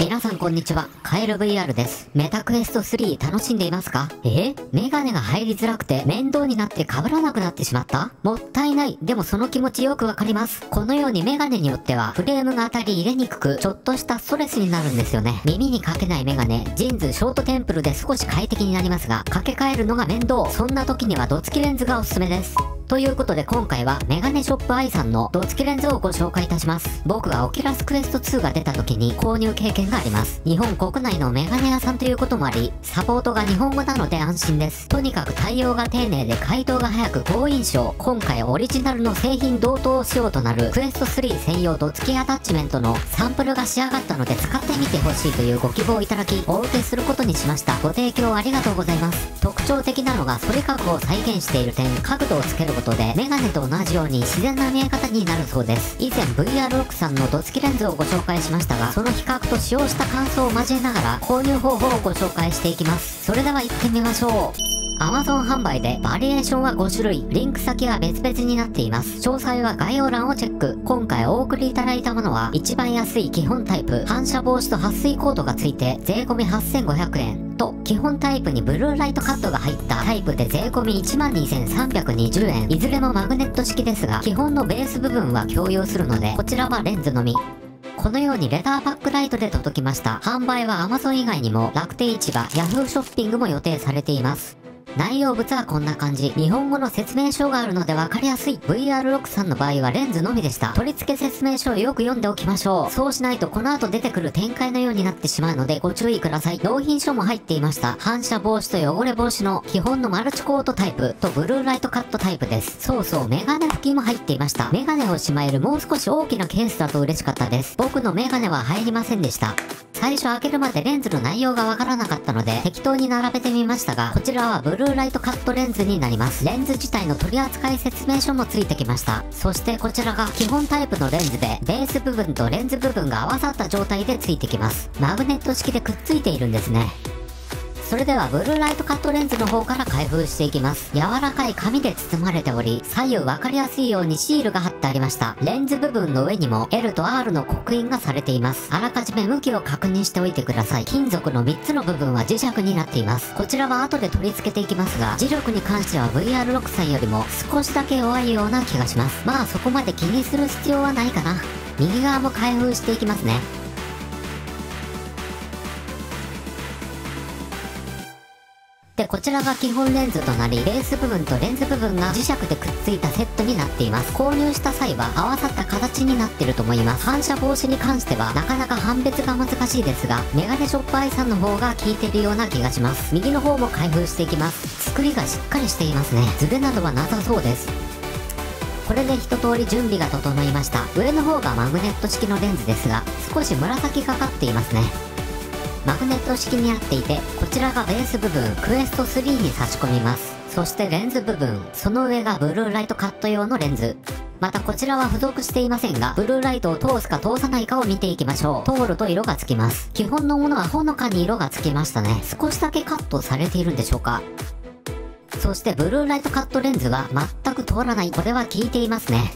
皆さんこんにちは。カエル VR です。メタクエスト3楽しんでいますか？え？メガネが入りづらくて面倒になって被らなくなってしまった？もったいない。でもその気持ちよくわかります。このようにメガネによってはフレームが当たり入れにくく、ちょっとしたストレスになるんですよね。耳にかけないメガネ、 JINS、ショートテンプルで少し快適になりますが、掛け替えるのが面倒。そんな時には度付きレンズがおすすめです。ということで今回はメガネショップアイさんの度付きレンズをご紹介いたします。僕がオキュラスクエスト2が出た時に購入経験があります。日本国内のメガネ屋さんということもあり、サポートが日本語なので安心です。とにかく対応が丁寧で回答が早く好印象。今回オリジナルの製品同等仕様となるクエスト3専用ドツキアタッチメントのサンプルが仕上がったので使ってみてほしいというご希望をいただき、お受けすることにしました。ご提供ありがとうございます。特徴的なのが反り角を再現している点、角度をつけることでメガネと同じように自然な見え方になるそうです。以前 VR6 さんのドツキレンズをご紹介しましたが、その比較と使用用した感想を交えながら購入方法をご紹介していきます。それでは行ってみましょう。Amazon 販売でバリエーションは5種類、リンク先は別々になっています。詳細は概要欄をチェック。今回お送りいただいたものは、一番安い基本タイプ、反射防止と撥水コードがついて、税込8500円。と、基本タイプにブルーライトカットが入ったタイプで税込12,320円。いずれもマグネット式ですが、基本のベース部分は共有するので、こちらはレンズのみ。このようにレターパックライトで届きました。販売は Amazon 以外にも楽天市場、Yahoo ショッピングも予定されています。内容物はこんな感じ。日本語の説明書があるので分かりやすい。VR6 さんの場合はレンズのみでした。取り付け説明書をよく読んでおきましょう。そうしないとこの後出てくる展開のようになってしまうのでご注意ください。納品書も入っていました。反射防止と汚れ防止の基本のマルチコートタイプとブルーライトカットタイプです。そうそう、メガネ拭きも入っていました。メガネをしまえるもう少し大きなケースだと嬉しかったです。僕のメガネは入りませんでした。最初開けるまでレンズの内容がわからなかったので適当に並べてみましたが、こちらはブルーライトカットレンズになります。レンズ自体の取扱説明書もついてきました。そしてこちらが基本タイプのレンズで、ベース部分とレンズ部分が合わさった状態でついてきます。マグネット式でくっついているんですね。それではブルーライトカットレンズの方から開封していきます。柔らかい紙で包まれており、左右分かりやすいようにシールが貼ってありました。レンズ部分の上にも L と R の刻印がされています。あらかじめ向きを確認しておいてください。金属の3つの部分は磁石になっています。こちらは後で取り付けていきますが、磁力に関しては VR6 さんよりも少しだけ弱いような気がします。まあそこまで気にする必要はないかな。右側も開封していきますね。で、こちらが基本レンズとなり、ベース部分とレンズ部分が磁石でくっついたセットになっています。購入した際は合わさった形になってると思います。反射防止に関してはなかなか判別が難しいですが、メガネショップアイさんの方が効いてるような気がします。右の方も開封していきます。作りがしっかりしていますね。ズレなどはなさそうです。これで一通り準備が整いました。上の方がマグネット式のレンズですが、少し紫がかっていますね。マグネット式になっていて、こちらがベース部分、クエスト3に差し込みます。そしてレンズ部分、その上がブルーライトカット用のレンズ。またこちらは付属していませんが、ブルーライトを通すか通さないかを見ていきましょう。通ると色がつきます。基本のものはほのかに色がつきましたね。少しだけカットされているんでしょうか。そしてブルーライトカットレンズは全く通らない。これは効いていますね。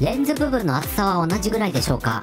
レンズ部分の厚さは同じぐらいでしょうか。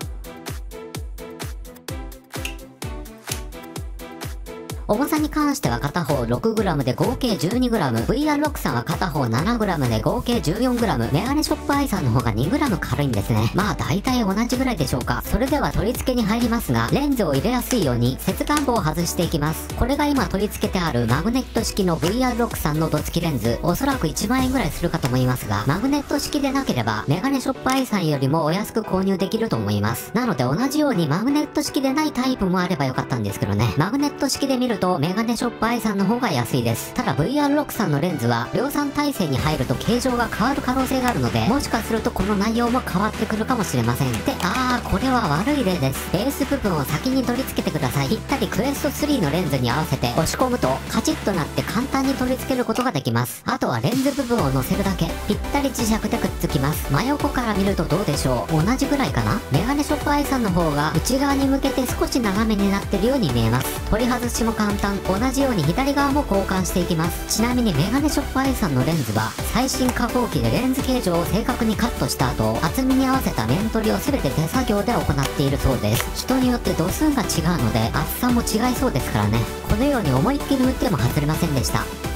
重さに関しては片方 6g で合計 12g、VR6 さんは片方 7g で合計 14g、メガネショップアイさんの方が 2g 軽いんですね。まあ大体同じぐらいでしょうか。それでは取り付けに入りますが、レンズを入れやすいように接眼棒を外していきます。これが今取り付けてあるマグネット式の VR6 さんのドツキレンズ、おそらく1万円ぐらいするかと思いますが、マグネット式でなければ、メガネショップアイさんよりもお安く購入できると思います。なので同じようにマグネット式でないタイプもあればよかったんですけどね。マグネット式で見るとメガネショップアイさんの方が安いです。ただ VR6 さんのレンズは量産体制に入ると形状が変わる可能性があるので、もしかするとこの内容も変わってくるかもしれません。で、あー、これは悪い例です。ベース部分を先に取り付けてください。ぴったりクエスト3のレンズに合わせて押し込むとカチッとなって簡単に取り付けることができます。あとはレンズ部分を乗せるだけ。ぴったり磁石でくっつきます。真横から見るとどうでしょう同じぐらいかな？メガネショップアイさんの方が内側に向けて少し長めになってるように見えます。取り外しも簡簡単同じように左側も交換していきます。ちなみにメガネショップアイさんのレンズは最新加工機でレンズ形状を正確にカットした後厚みに合わせた面取りを全て手作業で行っているそうです。人によって度数が違うので厚さも違いそうですからね。このように思いっきり打っても外れませんでした。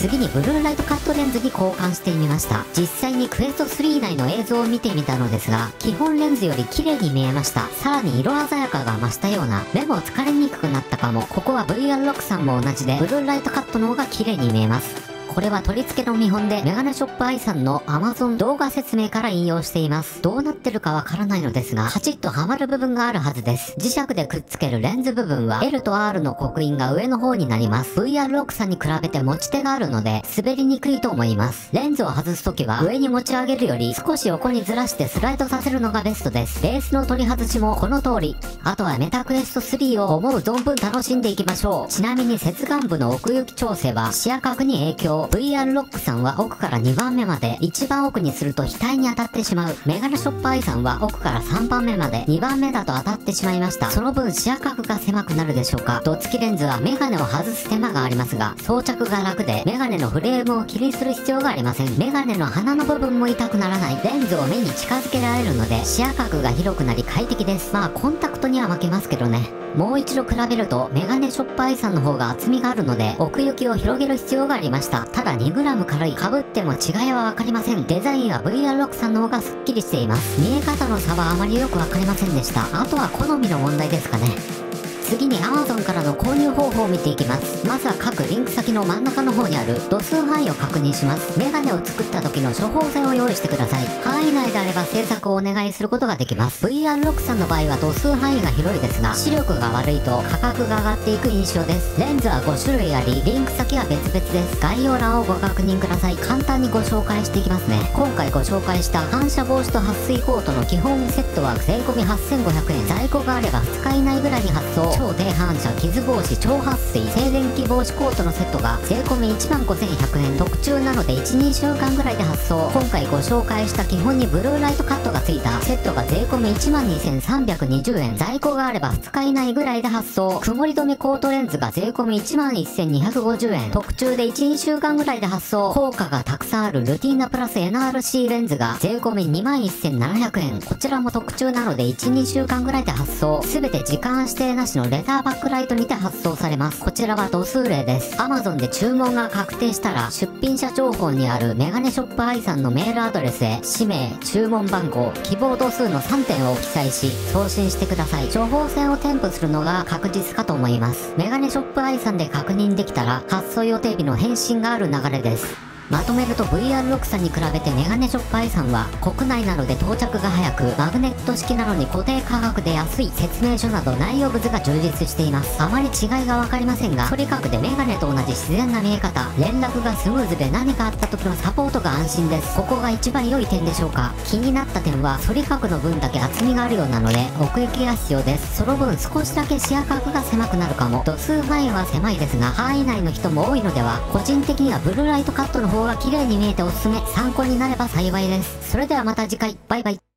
次にブルーライトカットレンズに交換してみました。実際にクエスト3内の映像を見てみたのですが基本レンズより綺麗に見えました。さらに色鮮やかが増したような。目も疲れにくくなったかも。ここは VR6 さんも同じでブルーライトカットの方が綺麗に見えます。これは取り付けの見本でメガネショップアイさんの Amazon 動画説明から引用しています。どうなってるかわからないのですが、カチッとはまる部分があるはずです。磁石でくっつけるレンズ部分は L と R の刻印が上の方になります。VR6 さんに比べて持ち手があるので滑りにくいと思います。レンズを外すときは上に持ち上げるより少し横にずらしてスライドさせるのがベストです。ベースの取り外しもこの通り。あとはメタクエスト3を思う存分楽しんでいきましょう。ちなみに接眼部の奥行き調整は視野角に影響。VR6 さんは奥から2番目まで、一番奥にすると額に当たってしまう。メガネショップアイさんは奥から3番目まで、2番目だと当たってしまいました。その分視野角が狭くなるでしょうか。ドツキレンズはメガネを外す手間がありますが、装着が楽で、メガネのフレームを気にする必要がありません。メガネの鼻の部分も痛くならない。レンズを目に近づけられるので、視野角が広くなり快適です。まあ、コンタクトには負けますけどね。もう一度比べると、メガネショップアイさんの方が厚みがあるので、奥行きを広げる必要がありました。ただ 2g 軽い。被っても違いはわかりません。デザインは VR6 さんの方がスッキリしています。見え方の差はあまりよくわかりませんでした。あとは好みの問題ですかね。次に Amazon からの購入方法を見ていきます。まずは各リンク先の真ん中の方にある度数範囲を確認します。メガネを作った時の処方箋を用意してください。範囲内であれば制作をお願いすることができます。VR6 さんの場合は度数範囲が広いですが視力が悪いと価格が上がっていく印象です。レンズは5種類ありリンク先は別々です。概要欄をご確認ください。簡単にご紹介していきますね。今回ご紹介した反射防止と撥水コートの基本セットは税込8500円。在庫があれば2日以内ぐらいに発送。超低反射傷防止超撥水静電気防止コートのセットが税込1万5100円。特注なので12週間ぐらいで発送。今回ご紹介した基本にブルーライトカットが付いたセットが税込1万2320円。在庫があれば2日以内ぐらいで発送。曇り止めコートレンズが税込1万1250円。特注で12週間ぐらいで発送。効果がたくさんあるルティーナプラス NRC レンズが税込2万1700円。こちらも特注なので12週間ぐらいで発送。全て時間指定なしのレターバックライトにて発送されます。こちらは度数例です。Amazon で注文が確定したら、出品者情報にあるメガネショップアイさんのメールアドレスへ、氏名、注文番号、希望度数の3点を記載し、送信してください。処方箋を添付するのが確実かと思います。メガネショップアイさんで確認できたら、発送予定日の返信がある流れです。まとめると VR6 さんに比べてメガネショップアイさんは国内なので到着が早くマグネット式なのに固定価格で安い説明書など内容物が充実しています。あまり違いがわかりませんがとにかくでメガネと同じ自然な見え方。連絡がスムーズで何かあった時のサポートが安心です。ここが一番良い点でしょうか。気になった点は反り角の分だけ厚みがあるようなので奥行きが必要です。その分少しだけ視野角が狭くなるかも。度数範囲は狭いですが範囲内の人も多いのでは個人的にはブルーライトカットの方方が綺麗に見えておすすめ。参考になれば幸いです。それではまた次回。バイバイ。